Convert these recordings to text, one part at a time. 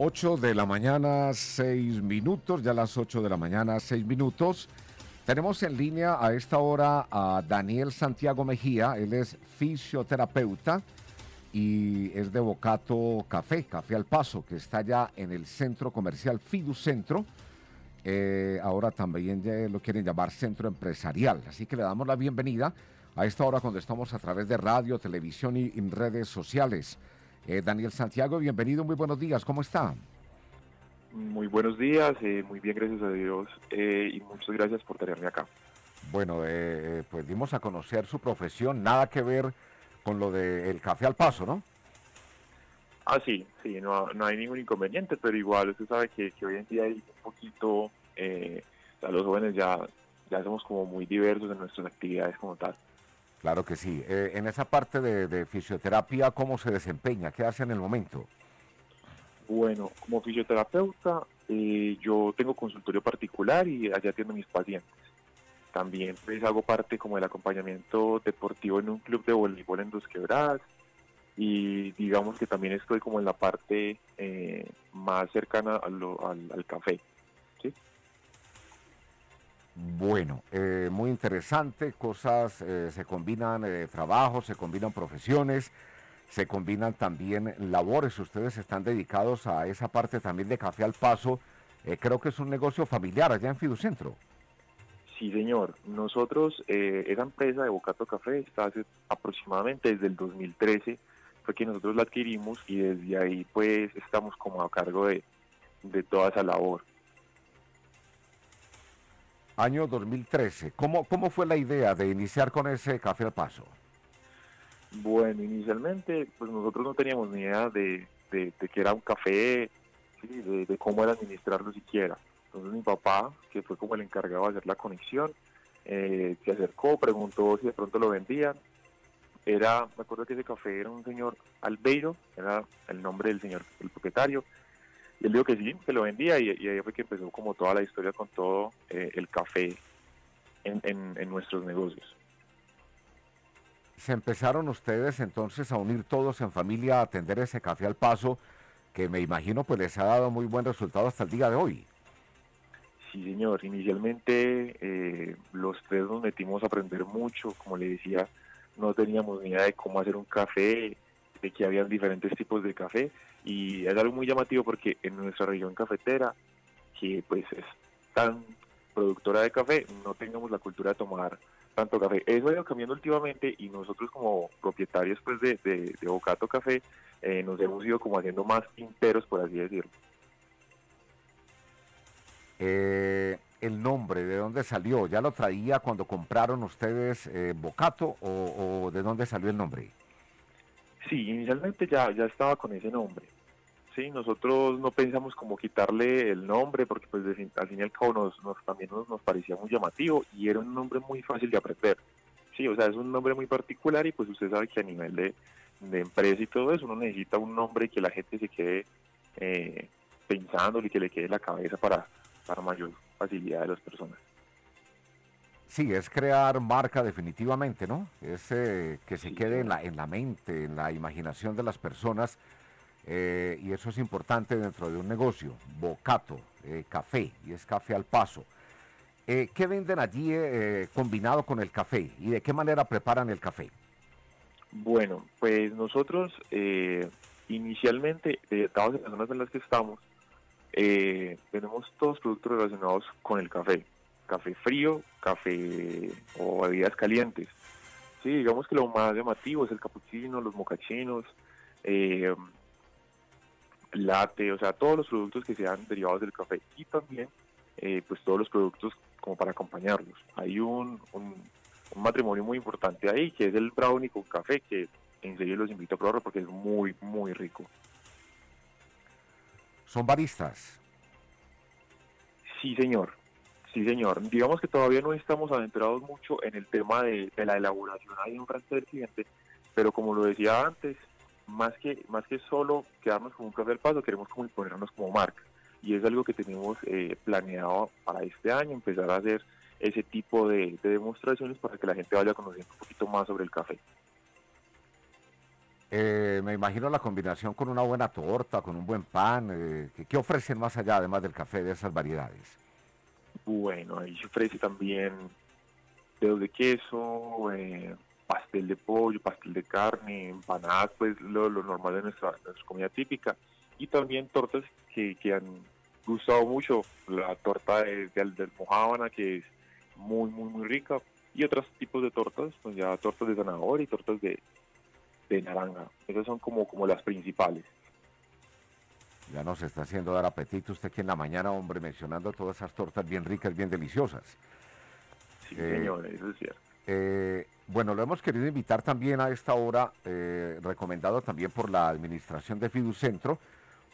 8 de la mañana, 6 minutos, ya las 8 de la mañana, 6 minutos. Tenemos en línea a esta hora a Daniel Santiago Mejía, él es fisioterapeuta y es de Bocato Café, Café al Paso, que está ya en el centro comercial Fiducentro. Eh, ahora también lo quieren llamar centro empresarial. Así que le damos la bienvenida a esta hora cuando estamos a través de radio, televisión y redes sociales. Eh, Daniel Santiago, bienvenido, muy buenos días, ¿cómo está? Muy buenos días, eh, muy bien, gracias a Dios, eh, y muchas gracias por tenerme acá. Bueno, pues dimos a conocer su profesión, nada que ver con lo del café al paso, ¿no? Ah, sí, sí, no, hay ningún inconveniente, pero igual usted sabe que, hoy en día hay un poquito, los jóvenes ya, ya somos como muy diversos en nuestras actividades como tal. Claro que sí. Eh, en esa parte de, fisioterapia, ¿cómo se desempeña? ¿Qué hace en el momento? Bueno, como fisioterapeuta, eh, yo tengo consultorio particular y allá atiendo a mis pacientes. También pues hago parte como del acompañamiento deportivo en un club de voleibol en Dos Quebradas y digamos que también estoy como en la parte eh, más cercana al café. Bueno, eh, muy interesante, cosas, eh, se combinan eh, trabajos, se combinan profesiones, se combinan también labores. Ustedes están dedicados a esa parte también de Café al Paso. creo que es un negocio familiar allá en Fiducentro. Sí, señor. Nosotros, esa empresa de Bocato Café está hace aproximadamente desde el 2013, fue que nosotros la adquirimos y desde ahí pues estamos como a cargo de, de toda esa labor año 2013. ¿Cómo, ¿Cómo fue la idea de iniciar con ese café al paso? Bueno, inicialmente pues nosotros no teníamos ni idea de, de, que era un café, de, cómo era administrarlo siquiera. Entonces mi papá, que fue como el encargado de hacer la conexión, eh, se acercó, preguntó si de pronto lo vendían. Era, me acuerdo que ese café era un señor Albeiro, era el nombre del señor, el propietario, y él dijo que sí, que lo vendía y, ahí fue que empezó como toda la historia con todo eh, el café en, nuestros negocios. Se empezaron ustedes entonces a unir todos en familia a atender ese café al paso que me imagino pues les ha dado muy buen resultado hasta el día de hoy. Sí, señor. Inicialmente eh, los tres nos metimos a aprender mucho. Como le decía, no teníamos ni idea de cómo hacer un café, de que había diferentes tipos de café y es algo muy llamativo porque en nuestra región cafetera, que pues es tan productora de café, no tengamos la cultura de tomar tanto café. Eso ha ido cambiando últimamente y nosotros como propietarios pues de, de, Bocato Café eh, nos hemos ido como haciendo más tinteros, por así decirlo. Eh, el nombre, ¿de dónde salió? ¿Ya lo traía cuando compraron ustedes eh, Bocato o de dónde salió el nombre? Sí, inicialmente ya, ya estaba con ese nombre. Sí, nosotros no pensamos como quitarle el nombre porque pues al fin y al cabo nos, nos también nos, nos, parecía muy llamativo y era un nombre muy fácil de aprender. Sí, o sea, es un nombre muy particular y pues usted sabe que a nivel de, de empresa y todo eso uno necesita un nombre que la gente se quede eh, pensando y que le quede la cabeza para, para mayor facilidad de las personas. Sí, es crear marca definitivamente, ¿no? Es eh, que se quede en la, en la mente, en la imaginación de las personas, eh, y eso es importante dentro de un negocio. Bocato, eh, café, y es café al paso. ¿Qué venden allí combinado con el café y de qué manera preparan el café? Bueno, pues nosotros inicialmente, dadas las zonas en las que estamos, tenemos todos productos relacionados con el café café frío, café o bebidas calientes. Sí, digamos que lo más llamativo es el capuchino, los mocachinos, eh, latte, o sea, todos los productos que sean derivados del café y también eh, pues todos los productos como para acompañarlos. Hay un, un, matrimonio muy importante ahí que es el brownie con café que en serio los invito a probarlo porque es muy, muy rico. ¿Son baristas? Sí, señor. Sí, señor. Digamos que todavía no estamos adentrados mucho en el tema de, la elaboración ahí en frente del cliente, pero como lo decía antes, más que más que solo quedarnos con un café del paso, queremos como imponernos como marca. Y es algo que tenemos eh, planeado para este año, empezar a hacer ese tipo de, demostraciones para que la gente vaya conociendo un poquito más sobre el café. Eh, me imagino la combinación con una buena torta, con un buen pan. Eh, ¿Qué ofrecen más allá, además del café, de esas variedades? Bueno, ahí se ofrece también dedos de queso, eh, pastel de pollo, pastel de carne, empanadas, pues lo, normal de nuestra, comida típica. Y también tortas que, que han gustado mucho. La torta de, de, mojábana, que es muy, muy, muy rica. Y otros tipos de tortas, pues ya tortas de zanahoria y tortas de, de naranja. Esas son como, como las principales. Ya nos está haciendo dar apetito usted que en la mañana, hombre, mencionando todas esas tortas bien ricas, bien deliciosas. Sí, eh, señor, eso es cierto. Eh, bueno, lo hemos querido invitar también a esta hora, eh, recomendado también por la administración de Fiducentro,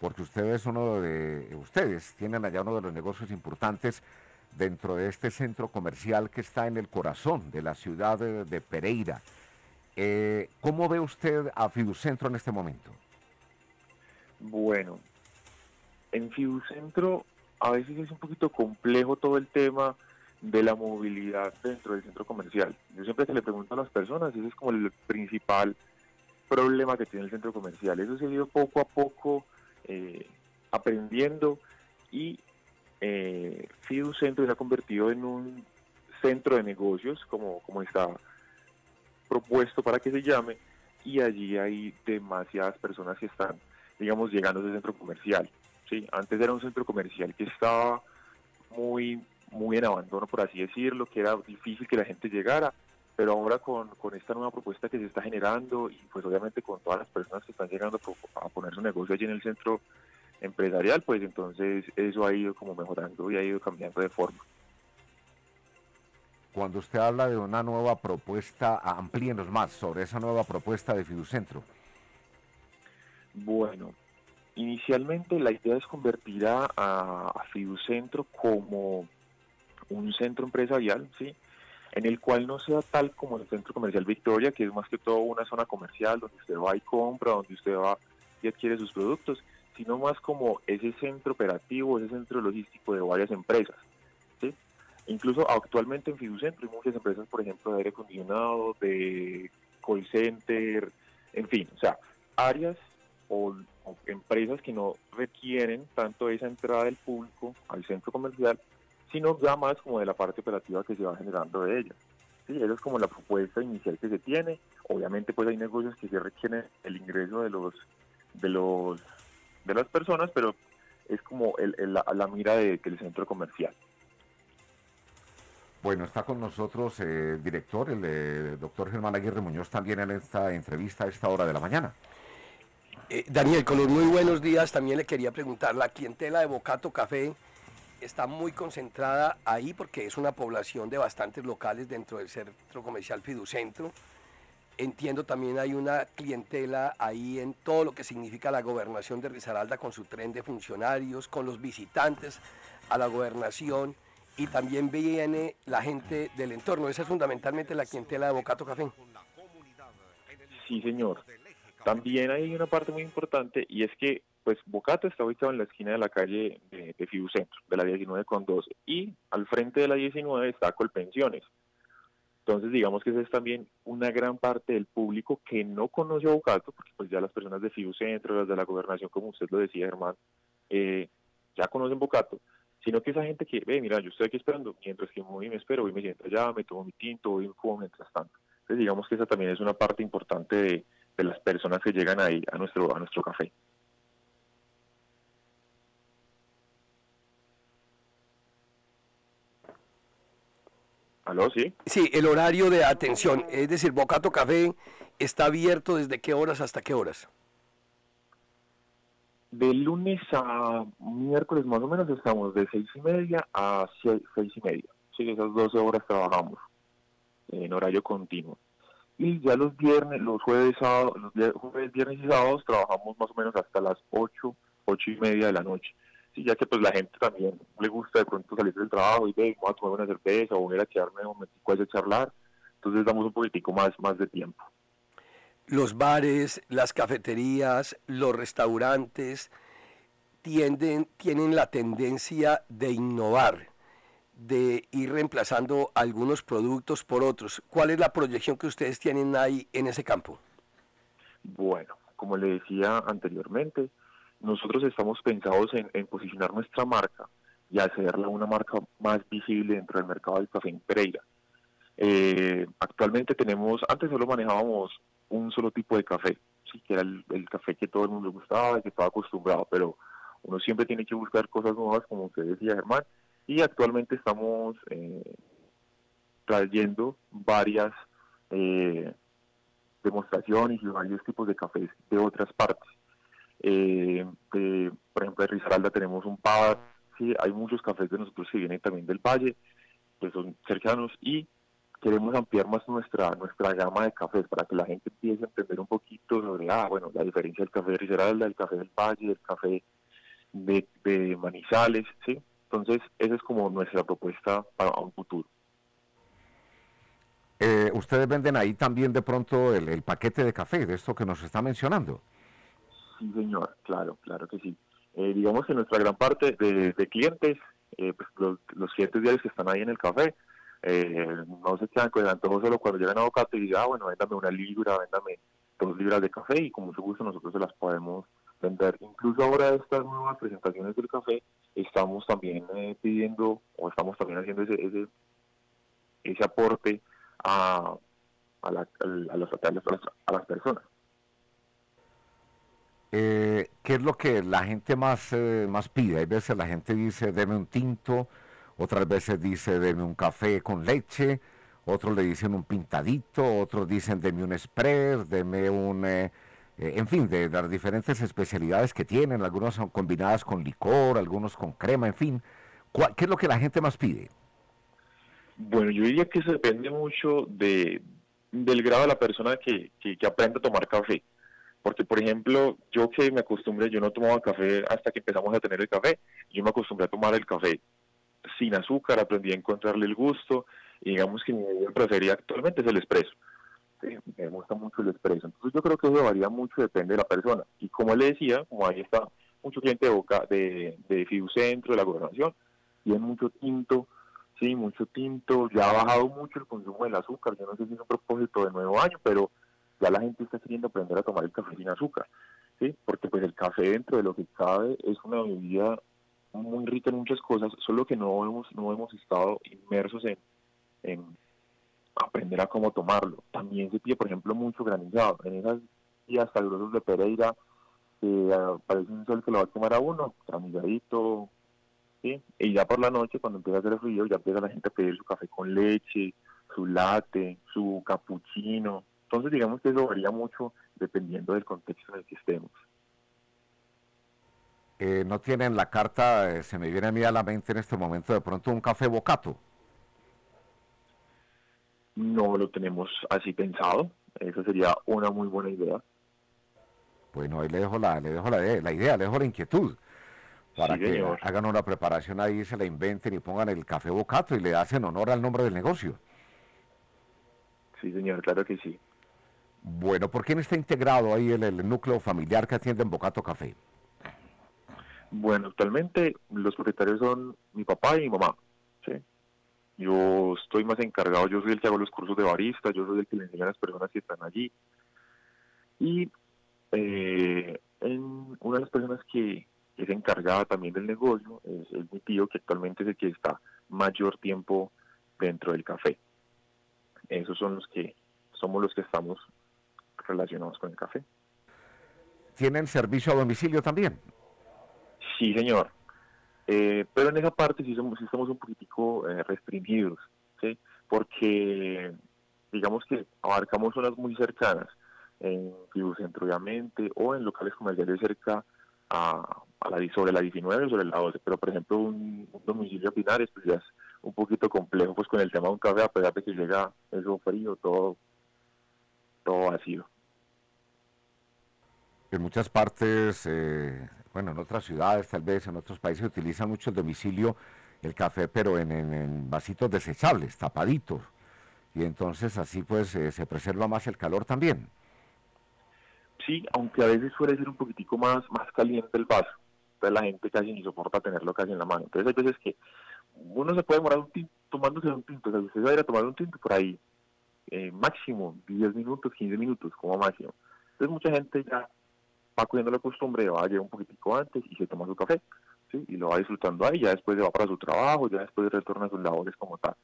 porque ustedes uno de ustedes tienen allá uno de los negocios importantes dentro de este centro comercial que está en el corazón de la ciudad de Pereira. Eh, ¿Cómo ve usted a Fiducentro en este momento? Bueno, en Fiducentro a veces es un poquito complejo todo el tema de la movilidad dentro del centro comercial. Yo siempre se le pregunto a las personas, ese es como el principal problema que tiene el centro comercial. Eso se ha ido poco a poco eh, aprendiendo y eh, Fiducentro se ha convertido en un centro de negocios, como, como está propuesto para que se llame y allí hay demasiadas personas que están, digamos, llegando a ese centro comercial. ¿Sí? Antes era un centro comercial que estaba muy, muy en abandono, por así decirlo, que era difícil que la gente llegara, pero ahora con, con esta nueva propuesta que se está generando y pues obviamente con todas las personas que están llegando a poner su negocio allí en el centro empresarial, pues entonces eso ha ido como mejorando y ha ido cambiando de forma. Cuando usted habla de una nueva propuesta, amplíenos más sobre esa nueva propuesta de Fiducentro. Bueno, inicialmente la idea es convertir a, a Fiducentro como un centro empresarial, ¿sí? en el cual no sea tal como el centro comercial Victoria, que es más que todo una zona comercial donde usted va y compra, donde usted va y adquiere sus productos, sino más como ese centro operativo, ese centro logístico de varias empresas. Incluso actualmente en Fiducentro hay muchas empresas, por ejemplo, de aire acondicionado, de call center, en fin, o sea, áreas o, empresas que no requieren tanto esa entrada del público al centro comercial, sino ya más como de la parte operativa que se va generando de ellas. Sí, esa es como la propuesta inicial que se tiene. Obviamente, pues hay negocios que se requieren el ingreso de los de los de las personas, pero es como el, la, la, mira de, del centro comercial. Bueno, está con nosotros el director, el doctor Germán Aguirre Muñoz, también en esta entrevista a esta hora de la mañana. Eh, Daniel, con los muy buenos días, también le quería preguntar, la clientela de Bocato Café está muy concentrada ahí porque es una población de bastantes locales dentro del centro comercial Fiducentro. Entiendo también hay una clientela ahí en todo lo que significa la gobernación de Risaralda con su tren de funcionarios, con los visitantes a la gobernación y también viene la gente del entorno. Esa es fundamentalmente la clientela de Bocato Café. Sí, señor. También hay una parte muy importante y es que pues Bocato está ubicado en la esquina de la calle de, de Fiducentro, de la 19 con 12, y al frente de la 19 está Colpensiones. Entonces digamos que esa es también una gran parte del público que no conoce a Bocato, porque pues ya las personas de Fiducentro, las de la gobernación, como usted lo decía, Germán, eh, ya conocen Bocato, sino que esa gente que, ve, mira, yo estoy aquí esperando, mientras que muy me espero, hoy me siento allá, me tomo mi tinto, voy un juego mientras tanto. Entonces digamos que esa también es una parte importante de, las personas que llegan ahí a nuestro, a nuestro café. ¿Aló, sí? Sí, el horario de atención, es decir, Bocato Café está abierto desde qué horas hasta qué horas de lunes a miércoles más o menos estamos de seis y media a seis, y media. Sí, esas 12 horas trabajamos en horario continuo. Y ya los viernes, los jueves, sábado, los jueves, viernes y sábados trabajamos más o menos hasta las 8, ocho y media de la noche. Sí, ya que pues la gente también le gusta de pronto salir del trabajo y ve, voy a tomar una cerveza o voy a quedarme un momentico a charlar. Entonces damos un poquitico más, más de tiempo los bares, las cafeterías, los restaurantes tienden, tienen la tendencia de innovar, de ir reemplazando algunos productos por otros. ¿Cuál es la proyección que ustedes tienen ahí en ese campo? Bueno, como le decía anteriormente, nosotros estamos pensados en, posicionar nuestra marca y hacerla una marca más visible dentro del mercado del café en Pereira. Eh, actualmente tenemos, antes solo manejábamos un solo tipo de café, sí, que era el, café que todo el mundo gustaba y que estaba acostumbrado, pero uno siempre tiene que buscar cosas nuevas, como usted decía, Germán, y actualmente estamos eh, trayendo varias eh, demostraciones y varios tipos de cafés de otras partes. Eh, por ejemplo, de Risaralda tenemos un par, sí, hay muchos cafés de nosotros que vienen también del valle, que son cercanos y queremos ampliar más nuestra nuestra gama de cafés para que la gente empiece a entender un poquito sobre ah, bueno, la diferencia del café de Risaralda, del café del valle, del café de Manizales, ¿sí? Entonces, esa es como nuestra propuesta para un futuro. Eh, ustedes venden ahí también de pronto el, paquete de café, de esto que nos está mencionando. Sí, señor, claro, claro que sí. Eh, digamos que nuestra gran parte de, clientes, eh, pues los, clientes diarios que están ahí en el café, no se quedan con el antojo solo cuando llegan a Bocato y digan, ah, bueno, véndame una libra, véndame dos libras de café y con mucho gusto nosotros se las podemos vender. Incluso ahora estas nuevas presentaciones del café, estamos también pidiendo o estamos también haciendo ese, ese, ese aporte a, a, la, a, los, a, las personas. Eh, ¿Qué es lo que la gente más, eh, más pide? Hay veces la gente dice, deme un tinto, otras veces dice, deme un café con leche, otros le dicen un pintadito, otros dicen, deme un express, deme un... Eh, en fin, de, las diferentes especialidades que tienen, algunas son combinadas con licor, algunos con crema, en fin. ¿Qué es lo que la gente más pide? Bueno, yo diría que eso depende mucho de, del grado de la persona que, que, aprende a tomar café. Porque, por ejemplo, yo que me acostumbré, yo no tomaba café hasta que empezamos a tener el café, yo me acostumbré a tomar el café sin azúcar, aprendí a encontrarle el gusto, y digamos que mi bebida preferida actualmente es el espresso. Me gusta mucho el espresso. Entonces yo creo que eso varía mucho, depende de la persona. Y como le decía, como ahí está mucho cliente de, Boca, de, de Fiducentro, de la gobernación, y hay mucho tinto, sí, mucho tinto, ya ha bajado mucho el consumo del azúcar, yo no sé si es un propósito de nuevo año, pero ya la gente está queriendo aprender a tomar el café sin azúcar, sí, porque pues el café dentro de lo que cabe es una bebida muy rica en muchas cosas, solo que no hemos, no hemos estado inmersos en, aprender a cómo tomarlo. También se pide, por ejemplo, mucho granizado. En esas días calurosos de Pereira, eh, parece un sol que lo va a tomar a uno, granizadito, y ya por la noche, cuando empieza a hacer frío, ya empieza la gente a pedir su café con leche, su latte, su cappuccino. Entonces, digamos que eso varía mucho dependiendo del contexto en el que estemos. Eh, no tienen la carta, eh, se me viene a mí a la mente en este momento de pronto un café bocato. No lo tenemos así pensado. Esa sería una muy buena idea. Bueno, ahí le dejo la, le dejo la, la idea, le dejo la inquietud para que hagan una preparación ahí, se la inventen y pongan el café bocato y le hacen honor al nombre del negocio. Sí, señor, claro que sí. Bueno, ¿por quién está integrado ahí el, el núcleo familiar que atiende en Bocato Café? Bueno, actualmente los propietarios son mi papá y mi mamá. ¿sí? Yo estoy más encargado, yo soy el que hago los cursos de barista, yo soy el que le enseña a las personas que están allí. Y eh, en una de las personas que, es encargada también del negocio, es, mi tío que actualmente es el que está mayor tiempo dentro del café. Esos son los que somos los que estamos relacionados con el café. ¿Tienen servicio a domicilio también? Sí, señor. Eh, pero en esa parte sí, somos, estamos un poquitico eh, restringidos, ¿sí? porque digamos que abarcamos zonas muy cercanas, en Centro obviamente, o en locales comerciales cerca a, la, sobre la 19 o sobre la 12, pero por ejemplo un, domicilio a Pinares pues ya es un poquito complejo pues con el tema de un café, a pesar de que llega eso frío, todo, todo vacío. En muchas partes, eh, bueno, en otras ciudades, tal vez en otros países, utilizan mucho el domicilio, el café, pero en, en, vasitos desechables, tapaditos. Y entonces así pues eh, se preserva más el calor también sí, aunque a veces suele ser un poquitico más, más caliente el vaso, entonces la gente casi ni soporta tenerlo casi en la mano. Entonces hay veces que uno se puede demorar un tinto, tomándose un tinto, o sea, usted va a ir a tomar un tinto por ahí, eh, máximo 10 minutos, 15 minutos como máximo. Entonces mucha gente ya va cogiendo la costumbre, va a llegar un poquitico antes y se toma su café, ¿sí? Y lo va disfrutando ahí, ya después se va para su trabajo, ya después retorna a sus labores como tal.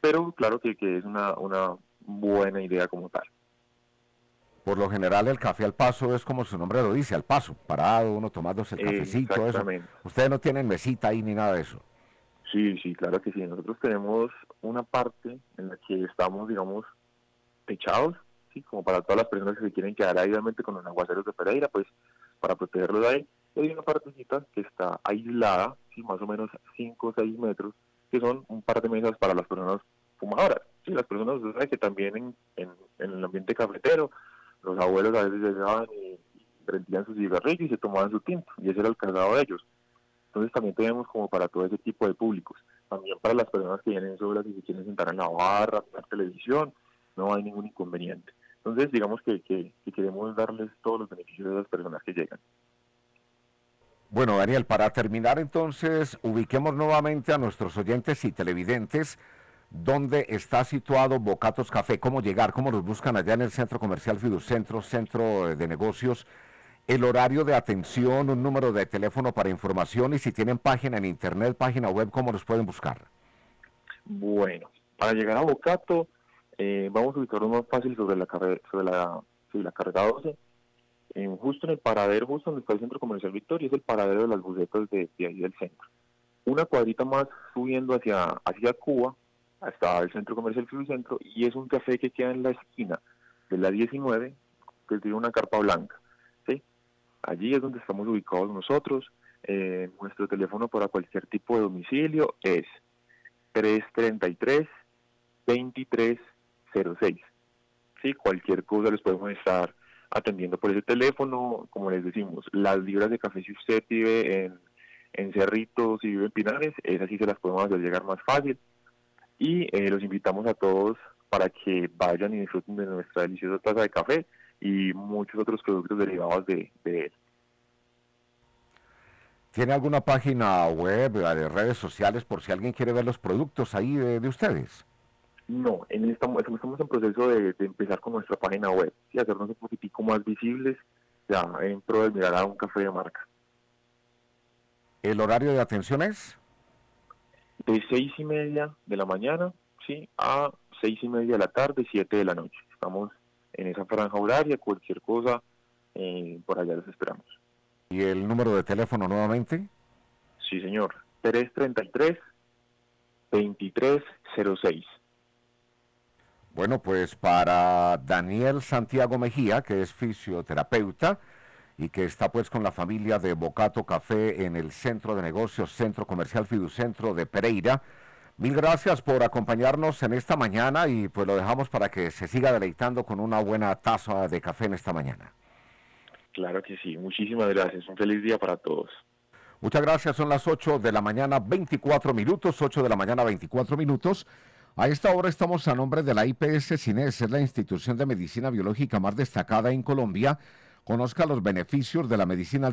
Pero claro que, que es una, una buena idea como tal. Por lo general el café al paso es como su nombre lo dice, al paso, parado, uno tomándose el cafecito, eso. Ustedes no tienen mesita ahí ni nada de eso. Sí, sí, claro que sí. Nosotros tenemos una parte en la que estamos, digamos, techados, como para todas las personas que se quieren quedar ahí realmente con los aguaceros de Pereira, pues para protegerlos de ahí. Hay una partecita que está aislada, sí, más o menos 5 o 6 metros, que son un par de mesas para las personas fumadoras. Sí, las personas que también en, en, el ambiente cafetero, los abuelos a veces llegaban y prendían sus cigarrillos y se tomaban su tinto, y ese era el casado de ellos. Entonces también tenemos como para todo ese tipo de públicos. También para las personas que vienen solas y se quieren sentar en la barra, ver televisión, no hay ningún inconveniente. Entonces digamos que, que, queremos darles todos los beneficios a las personas que llegan. Bueno, Daniel, para terminar entonces, ubiquemos nuevamente a nuestros oyentes y televidentes. Dónde está situado Bocatos Café, cómo llegar, cómo los buscan allá en el Centro Comercial Fiducentro, Centro de Negocios el horario de atención, un número de teléfono para información y si tienen página en internet, página web, ¿cómo los pueden buscar? Bueno, para llegar a Bocato, eh, vamos a ubicarlo más fácil sobre la, carrera, sobre la, sobre la carrera 12. justo en el paradero, justo donde está el Centro Comercial Victoria, es el paradero de las bucetas de, ahí del centro. Una cuadrita más subiendo hacia, hacia Cuba, hasta el Centro Comercial Centro, y es un café que queda en la esquina de la 19, que tiene una carpa blanca. Allí es donde estamos ubicados nosotros. Eh, nuestro teléfono para cualquier tipo de domicilio es 333-2306. Sí, cualquier cosa les podemos estar atendiendo por ese teléfono. Como les decimos, las libras de café si usted vive en, en Cerritos y vive en Pinares, esas sí se las podemos hacer llegar más fácil. Y eh, los invitamos a todos para que vayan y disfruten de nuestra deliciosa taza de café y muchos otros productos derivados de, él. ¿Tiene alguna página web, de redes sociales, por si alguien quiere ver los productos ahí de, ustedes? No, en estamos, estamos en proceso de, empezar con nuestra página web y hacernos un poquitico más visibles ya en pro de mirar a un café de marca. ¿El horario de atención es? De seis y media de la mañana, sí, a seis y media de la tarde, siete de la noche. Estamos en esa franja horaria, cualquier cosa, eh, por allá los esperamos. ¿Y el número de teléfono nuevamente? Sí, señor. 333-2306. Bueno, pues para Daniel Santiago Mejía, que es fisioterapeuta y que está pues con la familia de Bocato Café en el Centro de Negocios, Centro Comercial Fiducentro de Pereira, Mil gracias por acompañarnos en esta mañana y pues lo dejamos para que se siga deleitando con una buena taza de café en esta mañana. Claro que sí, muchísimas gracias. Un feliz día para todos. Muchas gracias, son las 8 de la mañana 24 minutos, 8 de la mañana 24 minutos. A esta hora estamos a nombre de la IPS Cines, es la institución de medicina biológica más destacada en Colombia. Conozca los beneficios de la medicina